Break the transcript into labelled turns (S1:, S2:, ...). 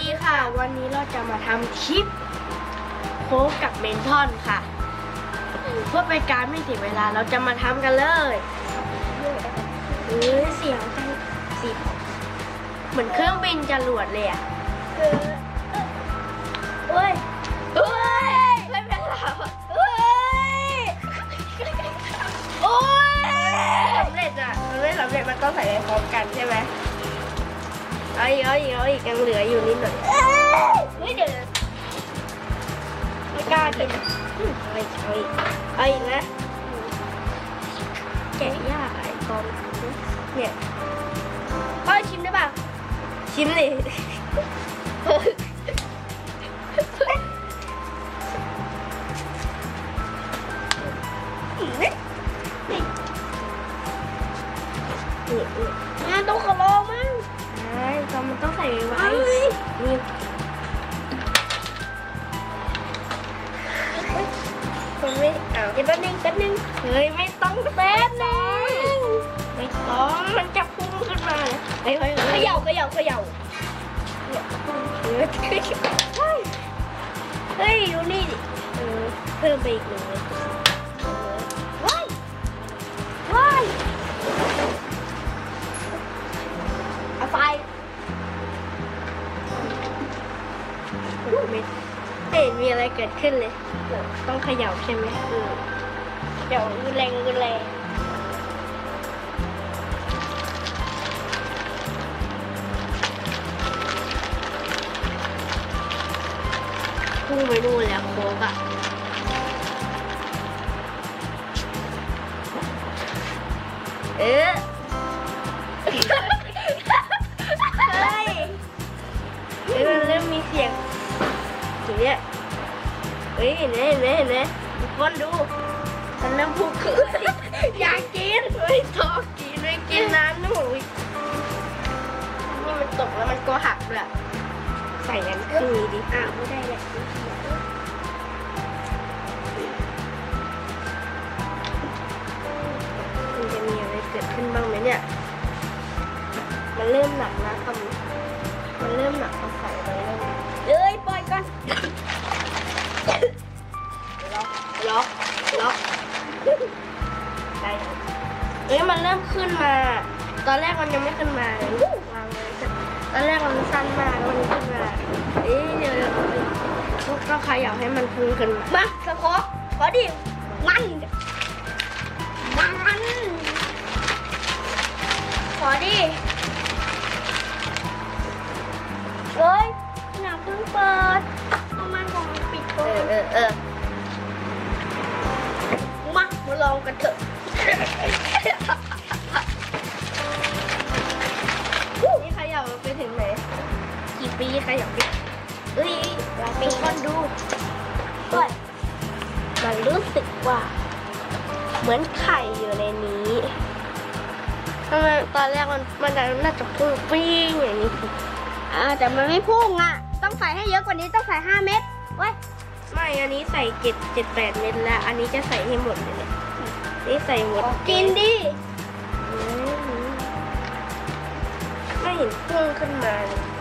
S1: ดีค่ะ วันนี้เราจะมาทำคลิปโค้กกับเมนทอนค่ะ เพื่อเป็นการไม่เสียเวลาเราจะมาทำกันเลยเออเสียงจังสิเหมือนเครื่องบินจรวดเลยอะ
S2: เออเอ้ย
S1: เฮ้ยไม่เป็นไรเฮ้ยโอ้ยสำเร็จอะมันไม่สำเร็จมันต้องใส่ไปพร้อมกันใช่ไหม เอาอีกเอาอีกเอาอีกยังเหลืออยู่นิดหน่อย
S2: เฮ้ยเดี๋ยว
S1: ไม่กล้ากินอืมเอาอีกเอาอีกเอาอีกนะแกะยากไอ้ตอนเนี่ยพ่อชิมได้ป่ะชิมเลยนี่นี่นี่นี่
S2: งานต้องขอลองมั้ง
S1: ใช่ตอนมันต้องใส่ไว้นี่คนไม่เอา
S2: เดี๋ยวแป๊บนึงแป๊บนึง
S1: เฮ้ยไม่ต้องแป๊บนึงไม่ต้องมันจะพุ่งขึ้นมาเลยเฮ้ยเฮ้ย
S2: เข
S1: ย่า
S2: เขย่าเขย่า
S1: เฮ้ยเฮ้ยเฮ้ยดูนี่ดิเออเพิ่มไปอีกหนึ่งเลย
S2: เห็
S1: นมีอะไรเกิดขึ้นเลย ต้องเขย่าใช่ไหมเออ
S2: เดี๋ยวรุนแรงรุนแรง
S1: พุ่งไปนู่นแล้วโค้กอะเออเฮ้ยเฮ้ยมันเริ่มมีเสียงอย่างเนี้ยเฮ้ยเนไหมเนไหมเนไหมทุกคนดูมันเริ่มพุขึ้นอยากกินไม่ต้องกินไม่กินน้ำนูอีกนี่มันตกแล้วมันก็หักด้วยใส่ยันครึ่งนี้ดิ
S2: อ้าวไม่ได้แหละ
S1: มันจะมีอะไรเกิดขึ้นบ้างไหมเนี่ย มันเริ่มหนักนะคำมันเริ่มหนักพอใส่ไปเริ่ม ขึ้นมา ตอนแรกมันยังไม่ขึ้นมาเลยวางเลยตอนแรกมันสั้นมากแล้วมันขึ้นมาเอ้ยเดี๋ยวเดี๋ยวต้องขย่าให้มันพุ่งขึ้นมา
S2: มาสะโพกขอดิมันมันขอดิเอ้ยหนักเพิ่งเปิดเอามันของปิด
S1: เอ
S2: ก่อ
S1: อเออเออ
S2: มามาลองกันเถอะ
S1: กี่ปีเขย่าไปเอ้ย
S2: หลาย
S1: ทุ
S2: ปี
S1: กคนดู
S2: เฮ้ย
S1: มันรู้สึกว่า เหมือนไข่อยู่ในนี้ทำไมตอนแรกมันมันน่าจะพุ่งปิ้งอย่างนี้
S2: อ่าแต่มันไม่พุ่งอะ ต้องใส่ให้เยอะกว่านี้ต้องใส่ห้าเม็ดเว้ย
S1: ไม่อันนี้ใส่เจ็ดเจ็ดแปดเม็ดแล้ว อันนี้จะใส่ให้หมดเลยเนี่ยนี่ใส่หมด
S2: กินดิ
S1: อืมไม่เห็นพุ่งขึ้นมาเลย